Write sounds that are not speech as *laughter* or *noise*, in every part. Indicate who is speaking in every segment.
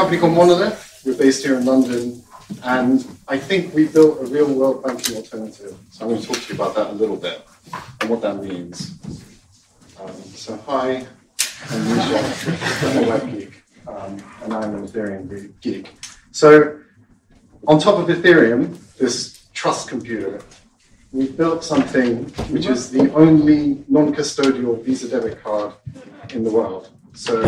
Speaker 1: company called Monolith. We're based here in London, and I think we built a real world banking alternative. So I'm going to talk to you about that a little bit and what that means. Um, so, hi, I'm Mischa. I'm a web geek, um, and I'm an Ethereum geek. So, on top of Ethereum, this trust computer, we built something which is the only non custodial Visa debit card in the world. So,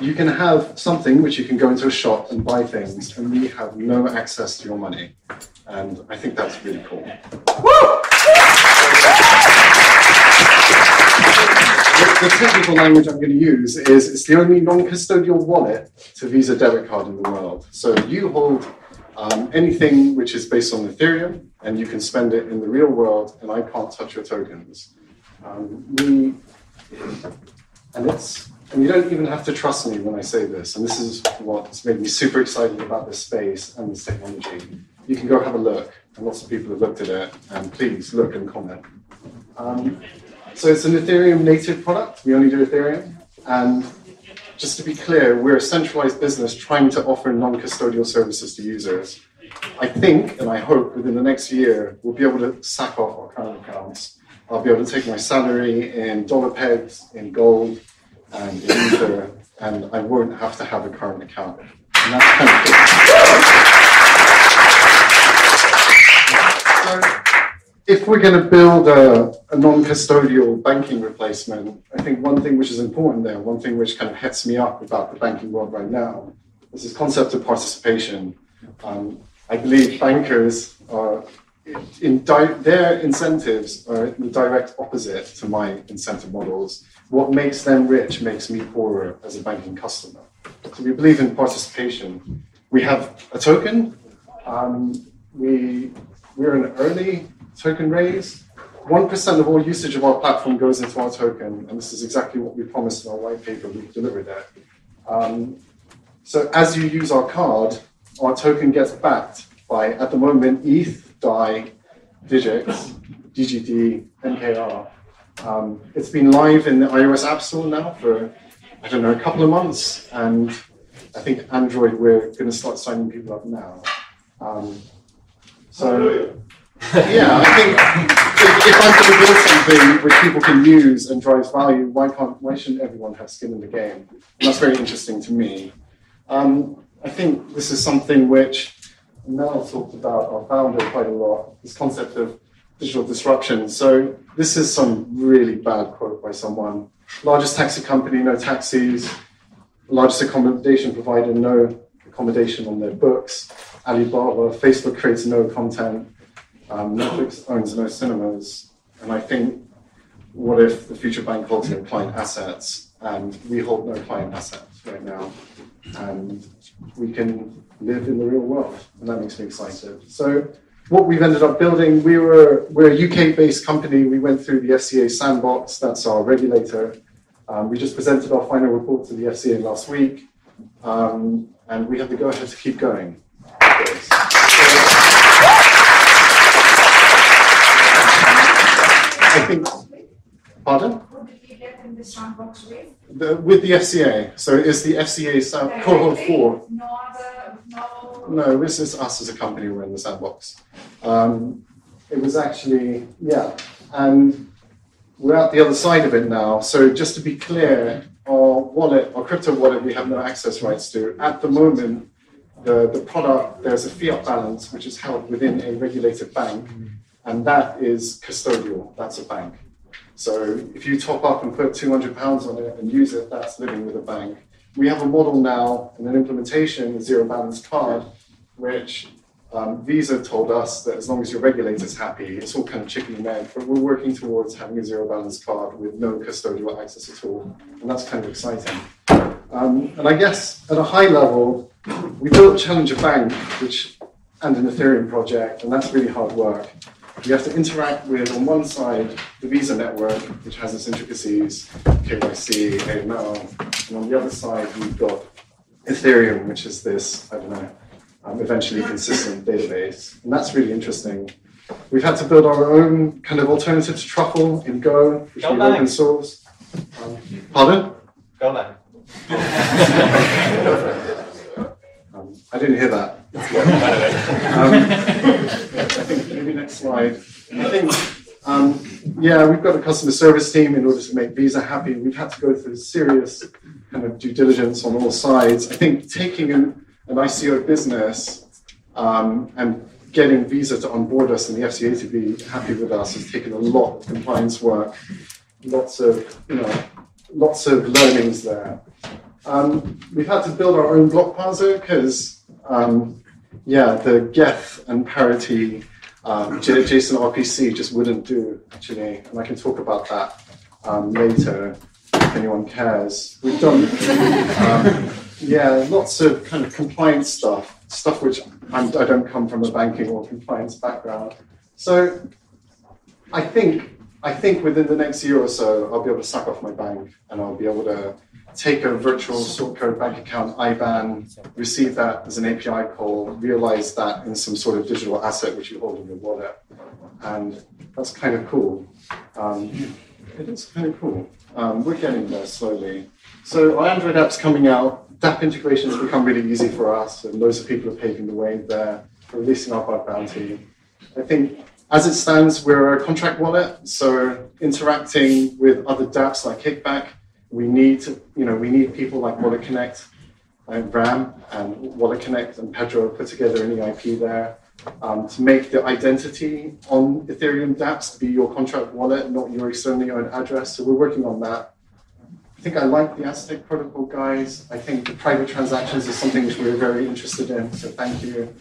Speaker 1: you can have something which you can go into a shop and buy things, and we have no access to your money. And I think that's really cool. The, the technical language I'm going to use is it's the only non custodial wallet to Visa debit card in the world. So you hold um, anything which is based on Ethereum, and you can spend it in the real world, and I can't touch your tokens. Um, we, and it's and you don't even have to trust me when I say this, and this is what's made me super excited about this space and this technology. You can go have a look, and lots of people have looked at it, and please look and comment. Um, so it's an Ethereum native product. We only do Ethereum, and just to be clear, we're a centralized business trying to offer non-custodial services to users. I think, and I hope, within the next year, we'll be able to sack off our current accounts. I'll be able to take my salary in dollar pegs, in gold, and Ether, and I won't have to have a current account. And that's kind of cool. So, if we're going to build a, a, non-custodial banking replacement, I think one thing which is important there, one thing which kind of hets me up about the banking world right now, is this concept of participation. Um, I believe bankers are in di- their incentives are the direct opposite to my incentive models. What makes them rich makes me poorer as a banking customer. So we believe in participation. We have a token. Um, we we're in an early token raise. 1% of all usage of our platform goes into our token, and this is exactly what we promised in our white paper. We've delivered that. Um, so as you use our card, our token gets backed by, at the moment, ETH, DAI, DIGIX, DGD, MKR. Um, it's been live in the iOS App Store now for, I don't know, a couple of months, and I think Android, we're going to start signing people up now. Um, so yeah, I think if, if I'm going to build something which people can use and drives value, why can't why shouldn't everyone have skin in the game? And that's very interesting to me. Um, I think this is something which Mel talked about, our founder, quite a lot. This concept of digital disruption. So this is some really bad quote by someone. Largest taxi company, no taxis. Largest accommodation provider, no accommodation on their books. Alibaba, Facebook creates no content. Um, Netflix owns no cinemas, and I think, what if the future bank holds no client assets, and we hold no client assets right now, and we can live in the real world, and that makes me excited. So, what we've ended up building, we were we're a UK-based company. We went through the FCA sandbox. That's our regulator. Um, we just presented our final report to the FCA last week, um, and we have the go-ahead to keep going. I think, pardon? The, sandbox with the FCA. So it's the FCA South, cohort four. No other, no. No, this is us as a company. We're in the sandbox. Um, it was actually, yeah, and we're at the other side of it now. So just to be clear, our wallet, our crypto wallet, we have no access rights to. At the moment, the, the product, there's a fiat balance which is held within a regulated bank and that is custodial. That's a bank. So if you top up and put 200 pounds on it and use it, that's living with a bank. We have a model now and an implementation, a zero balance card, which um, Visa told us that as long as your regulator's happy, it's all kind of chicken and egg, but we're working towards having a zero balance card with no custodial access at all. And that's kind of exciting. Um, and I guess at a high level, we built Challenger Bank, which and an Ethereum project, and that's really hard work. You have to interact with, on one side, the Visa network, which has its intricacies, KYC, AML, and on the other side, you've got Ethereum, which is this, I don't know, um, eventually consistent database. And that's really interesting. We've had to build our own kind of alternative to Truffle in Go, which we open source. Um, pardon?
Speaker 2: Go *laughs*
Speaker 1: I didn't hear that. *laughs* um, I think maybe next slide. I think, um, yeah, we've got a customer service team in order to make Visa happy. We've had to go through serious kind of due diligence on all sides. I think taking an, an ICO business um, and getting Visa to onboard us and the FCA to be happy with us has taken a lot of compliance work, lots of, you know, lots of learnings there. Um, we've had to build our own block parser because, um, yeah, the Geth and parity um, JSON RPC just wouldn't do, actually. And I can talk about that um, later if anyone cares. We've done, um, yeah, lots of kind of compliance stuff, stuff which I'm, I do not come from a banking or compliance background. So I think I think within the next year or so, I'll be able to sack off my bank and I'll be able to take a virtual sort code bank account IBAN, receive that as an API call, realize that in some sort of digital asset which you hold in your wallet. And that's kind of cool. Um, it is kind of cool. Um, we're getting there slowly. So our Android app's coming out. DApp integration has become really easy for us, and loads of people are paving the way there, releasing our bug bounty. I think as it stands, we're a contract wallet, so interacting with other dApps like Kickback, we need you know, we need people like Wallet Connect, and Ram, and Wallet Connect and Pedro put together an EIP there um, to make the identity on Ethereum dApps be your contract wallet, not your externally owned address. So we're working on that. I think I like the Aztec protocol, guys. I think the private transactions is something which we're very interested in. So thank you.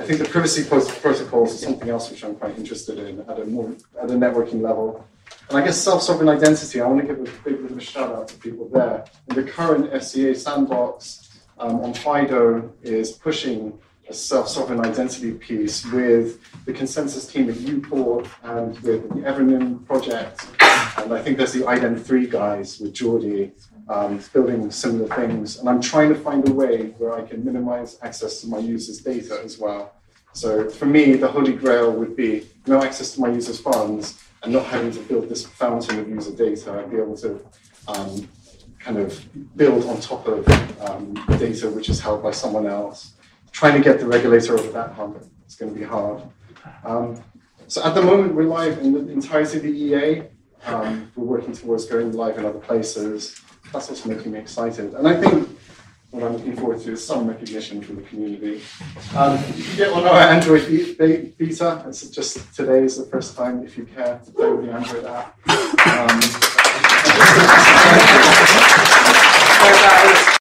Speaker 1: I think the privacy protocols is something else which I'm quite interested in at a more at a networking level. And I guess self-sovereign identity, I want to give a big bit of a shout out to people there. And the current FCA sandbox um, Onfido is pushing a self-sovereign identity piece with the ConsenSys team at Uport and with the Evernym project. And I think there's the iden3 guys with Jordi um, building similar things. And I'm trying to find a way where I can minimize access to my users' data as well. So for me, the holy grail would be no access to my users' funds and not having to build this fountain of user data and be able to um, kind of build on top of um, data which is held by someone else. Trying to get the regulator over that hump is going to be hard. Um, so at the moment, we're live in the entirety of the EA. Um, we're working towards going live in other places that's what's making me excited. And I think what I'm looking forward to is some recognition from the community. Um, you get get on our Android beta. It's just today is the first time, if you care, to play with the Android app. Um, *laughs*